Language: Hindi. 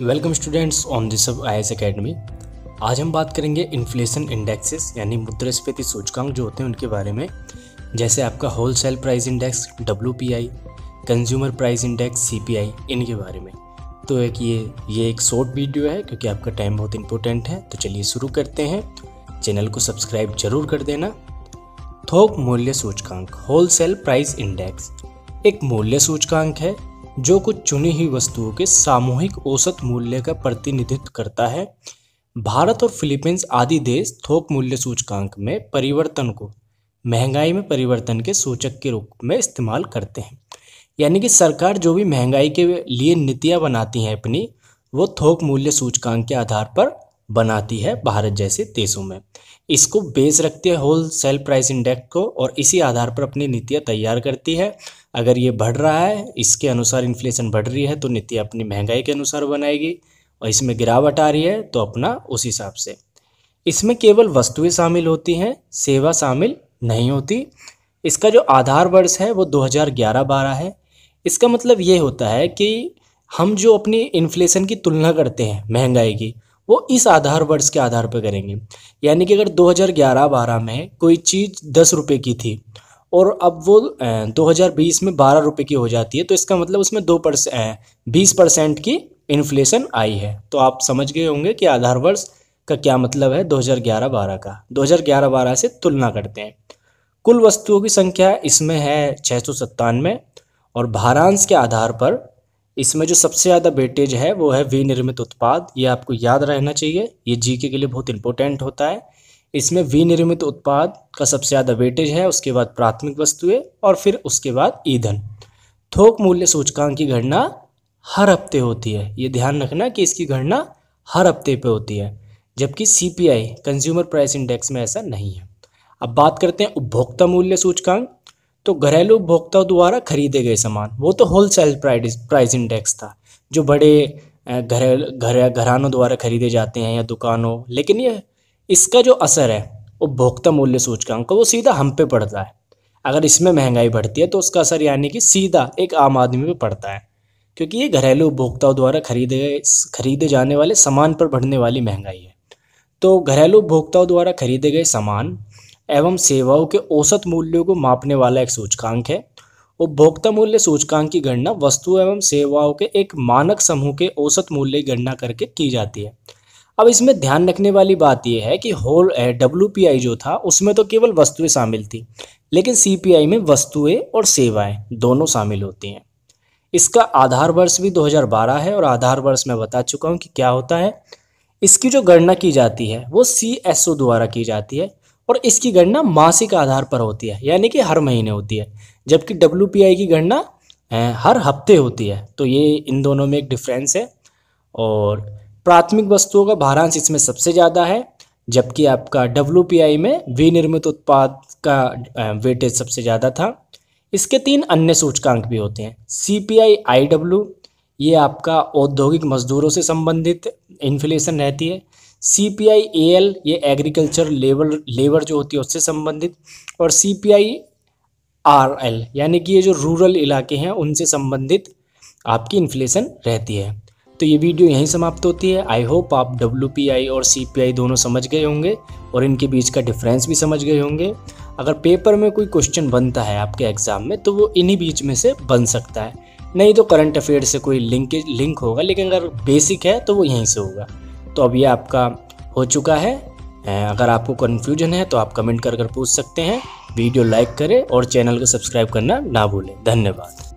Welcome students on this I S academy आज हम बात करेंगे इन्फ्लेशन इंडेक्सेस यानी मुद्रास्फीति सूचकांक जो होते हैं उनके बारे में। जैसे आपका wholesale price index W P I consumer price index C P I इनके बारे में। तो एक ये ये एक शॉर्ट वीडियो है, क्योंकि आपका टाइम बहुत इंपॉर्टेंट है। तो चलिए शुरू करते हैं। चैनल को सब्सक्राइब ज़रूर कर देना। थोक मूल्य सूचकांक होल सेल प्राइस इंडेक्स एक मूल्य सूचकांक है जो कुछ चुनी हुई वस्तुओं के सामूहिक औसत मूल्य का प्रतिनिधित्व करता है, भारत और फिलीपींस आदि देश थोक मूल्य सूचकांक में परिवर्तन को, महँगाई में परिवर्तन के सूचक के रूप में इस्तेमाल करते हैं। यानी कि सरकार जो भी महँगाई के लिए नीतियाँ बनाती हैं अपनी, वो थोक मूल्य सूचकांक के आधार पर बनाती है भारत जैसे देशों में। इसको बेस रखती है होल सेल प्राइस इंडेक्स को और इसी आधार पर अपनी नीतियाँ तैयार करती है। अगर ये बढ़ रहा है, इसके अनुसार इन्फ्लेशन बढ़ रही है तो नीति अपनी महँगाई के अनुसार बनाएगी और इसमें गिरावट आ रही है तो अपना उस हिसाब से। इसमें केवल वस्तुएँ शामिल होती हैं, सेवा शामिल नहीं होती। इसका जो आधार वर्ष है, वो 2011-12 है। इसका मतलब ये होता है कि हम जो अपनी इन्फ्लेशन की तुलना करते हैं, महँगाई की वो इस आधार वर्ष के आधार पर करेंगे। यानी कि अगर 2011-12 में कोई चीज़ दस रुपये की थी और अब वो दो हज़ार बीस में बारह रुपये की हो जाती है तो इसका मतलब उसमें दो परसेंट बीस परसेंट की इन्फ्लेशन आई है। तो आप समझ गए होंगे कि आधार वर्ष का क्या मतलब है 2011-12 का। 2011-12 से तुलना करते हैं। कुल वस्तुओं की संख्या इसमें है छः सौ सत्तानवे और भारांश के आधार पर इसमें जो सबसे ज़्यादा वेटेज है, वो है विनिर्मित उत्पाद। ये आपको याद रहना चाहिए। ये जी के लिए बहुत इंपॉर्टेंट होता है। इसमें विनिर्मित उत्पाद का सबसे ज़्यादा वेटेज है, उसके बाद प्राथमिक वस्तुएँ और फिर उसके बाद ईंधन। थोक मूल्य सूचकांक की गणना हर हफ़्ते होती है। ये ध्यान रखना कि इसकी गणना हर हफ़्ते पे होती है, जबकि सीपीआई कंज्यूमर प्राइस इंडेक्स में ऐसा नहीं है। अब बात करते हैं उपभोक्ता मूल्य सूचकांक। तो घरेलू उपभोक्ताओं द्वारा खरीदे गए सामान, वो तो wholesale price price index था, जो बड़े घर घर, घरानों द्वारा खरीदे जाते हैं या दुकानों, लेकिन ये, इसका जो असर है, उपभोक्ता मूल्य सूचकांक वो सीधा हम पे पड़ता है। अगर इसमें महँगाई बढ़ती है तो उसका असर यानी कि सीधा एक आम आदमी पे पड़ता है, क्योंकि ये घरेलू उपभोक्ताओं द्वारा खरीदे गए खरीदे जाने वाले सामान पर बढ़ने वाली महँगाई है। तो घरेलू उपभोक्ताओं द्वारा खरीदे गए सामान एवं सेवाओं के औसत मूल्यों को मापने वाला एक सूचकांक है। उपभोक्ता मूल्य सूचकांक की गणना वस्तु एवं सेवाओं के एक मानक समूह के औसत मूल्य गणना करके की जाती है। अब इसमें ध्यान रखने वाली बात यह है कि होल डब्ल्यू जो था, उसमें तो केवल वस्तुएँ शामिल थी, लेकिन सीपीआई में वस्तुएँ और सेवाएँ दोनों शामिल होती हैं। इसका आधार वर्ष भी 2012 है और आधार वर्ष मैं बता चुका हूँ कि क्या होता है। इसकी जो गणना की जाती है, वो सी एस ओ द्वारा की जाती है और इसकी गणना मासिक आधार पर होती है, यानी कि हर महीने होती है। जबकि डब्ल्यू की गणना हर हफ़्ते होती है। तो ये इन दोनों में एक डिफरेंस है। और प्राथमिक वस्तुओं का भारांश इसमें सबसे ज़्यादा है, जबकि आपका डब्ल्यू में विनिर्मित उत्पाद का वेटेज सबसे ज़्यादा था। इसके तीन अन्य सूचकांक भी होते हैं। सी पी आई आई ये आपका औद्योगिक मजदूरों से संबंधित इन्फ्लेशन रहती है। C P I A L ये एग्रीकल्चर लेबर लेबर जो होती है उससे संबंधित और C P I R L यानी कि ये जो रूरल इलाके हैं, उनसे संबंधित आपकी इन्फ्लेशन रहती है। तो ये वीडियो यहीं समाप्त होती है। आई होप आप डब्ल्यू पी आई और सी पी आई दोनों समझ गए होंगे और इनके बीच का डिफरेंस भी समझ गए होंगे। अगर पेपर में कोई क्वेश्चन बनता है आपके एग्ज़ाम में तो वो इन्हीं बीच में से बन सकता है। नहीं तो करंट अफेयर से कोई लिंक लिंक होगा, लेकिन अगर बेसिक है तो वो यहीं से होगा। तो अब ये आपका हो चुका है। अगर आपको कन्फ्यूज़न है तो आप कमेंट कर कर पूछ सकते हैं। वीडियो लाइक करें और चैनल को सब्सक्राइब करना ना भूलें। धन्यवाद।